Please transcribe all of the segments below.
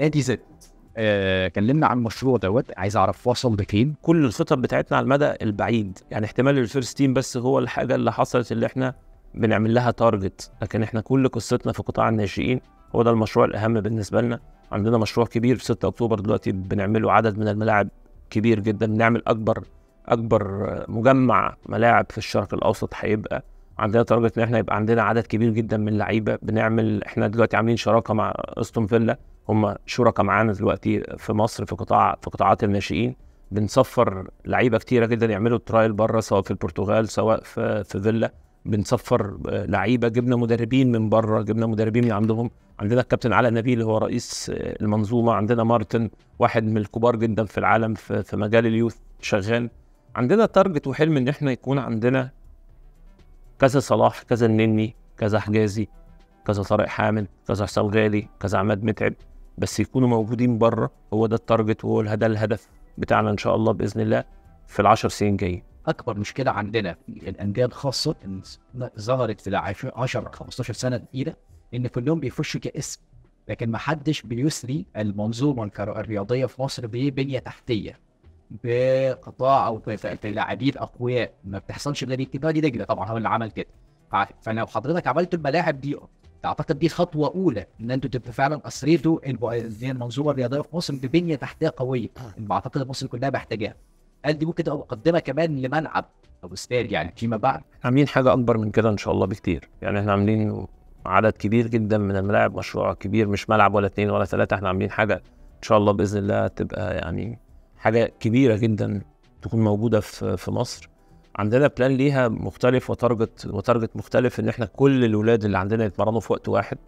نادي زد. آه كلمنا عن المشروع دوت. عايز أعرف وصل لفين كل الخطط بتاعتنا على المدى البعيد. يعني احتمال ال first team بس هو الحاجة اللي حصلت اللي إحنا بنعمل لها target لكن إحنا كل قصتنا في قطاع الناشئين هو ده المشروع الأهم بالنسبة لنا. عندنا مشروع كبير في 6 أكتوبر دلوقتي بنعمله عدد من الملاعب كبير جدا. بنعمل أكبر أكبر مجمع ملاعب في الشرق الأوسط هيبقى عندنا target إن إحنا يبقى عندنا عدد كبير جدا من اللعيبة. بنعمل إحنا دلوقتي عاملين شراكة مع أستون فيلا. هم شركاء معانا دلوقتي في مصر في قطاع في قطاعات الناشئين. بنسفر لعيبة كتيرة جدا يعملوا trial بره سواء في البرتغال سواء في في فيلا. بنسفر لعيبة. جبنا مدربين من بره جبنا مدربين من عندهم. عندنا الكابتن علاء نبيل هو رئيس المنظومة. عندنا مارتن واحد من الكبار جدا في العالم في, في مجال ال youth شغال. عندنا target وحلم إن إحنا يكون عندنا كذا صلاح كذا النني كذا حجازي كذا طارق حامد كذا حسام غالي كذا عماد متعب. بس يكونوا موجودين بره هو ده التارجت وهو ده الهدف بتاعنا إن شاء الله بإذن الله في العشر سنين جايين أكبر مشكلة عندنا في الانديه الخاصه إن ظهرت في 10 15 سنة الاخيره إن كلهم بيخشوا كاسم. لكن ما حدش بيسري المنظومة الرياضية في مصر ببنية تحتية بقطاع أو بلاعبين اقوياء ما بتحصلش غير نادي دجلة طبعا هو اللي عمل كده. فلو حضرتك عملت الملاعب دي أعتقد دي خطوة أولى إن أنتوا تبقوا فعلا اسريتوا المنظومة الرياضية في مصر ببنية تحتية قوية. بعتقد مصر كلها محتاجاها. هل دي ممكن تبقى مقدمة كمان لملعب أو استاد يعني فيما بعد. عاملين حاجة أكبر من كده إن شاء الله بكتير. يعني إحنا عاملين عدد كبير جدا من الملاعب مشروع كبير مش ملعب ولا اثنين ولا ثلاثة إحنا عاملين حاجة إن شاء الله بإذن الله تبقى يعني حاجة كبيرة جدا تكون موجودة في في مصر. عندنا plan ليها مختلف و target و target مختلف إن إحنا كل الأولاد اللي عندنا يتمرنوا في وقت واحد.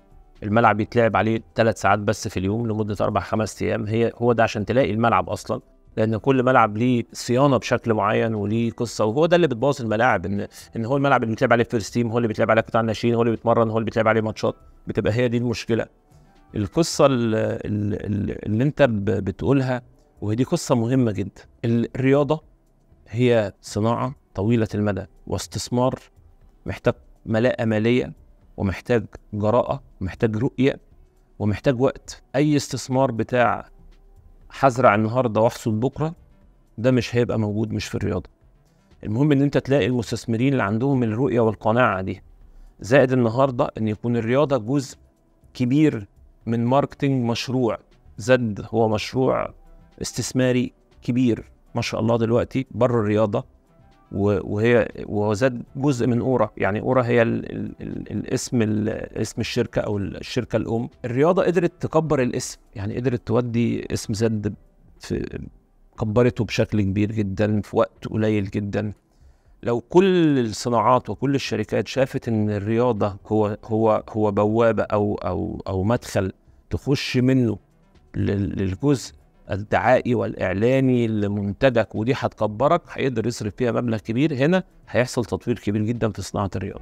الملعب يتلعب عليه ثلاث ساعات بس في اليوم لمدة أربع خمس أيام. هي هو ده عشان تلاقي الملعب أصلا لأن كل ملعب ليه صيانة بشكل معين وليه قصة وهو ده اللي بتبوظ الملاعب ان إن هو الملعب اللي بيتلعب عليه first team هو اللي بيتلعب عليه قطاع الناشئين هو اللي بيتمرن هو اللي بيتلعب عليه ماتشات. بتبقى هي دي المشكلة. القصة اللي, أنت بتقولها وهي دي قصة مهمة جدا. الرياضة هي صناعة طويلة المدى واستثمار محتاج ملاءة مالية ومحتاج جراءة ومحتاج رؤية ومحتاج وقت. أي استثمار بتاع هزرع النهارده واحصد بكرة ده مش هيبقى موجود مش في الرياضة. المهم إن أنت تلاقي المستثمرين اللي عندهم الرؤية والقناعة دي. زائد النهارده إن يكون الرياضة جزء كبير من marketing مشروع. زد هو مشروع استثماري كبير ما شاء الله دلوقتي بره الرياضة. وهي وزد جزء من أورا. يعني أورا هي ال ال ال الاسم ال اسم الشركة أو الشركة الأم. الرياضة قدرت تكبر الاسم. يعني قدرت تودي اسم زد في كبرته بشكل كبير جدا في وقت قليل جدا. لو كل الصناعات وكل الشركات شافت إن الرياضة هو هو هو بوابة أو أو أو مدخل تخش منه للجزء الدعائي والإعلاني لمنتجك ودي هتكبرك هيقدر يصرف فيها مبلغ كبير. هنا هيحصل تطوير كبير جدا في صناعة الرياضة.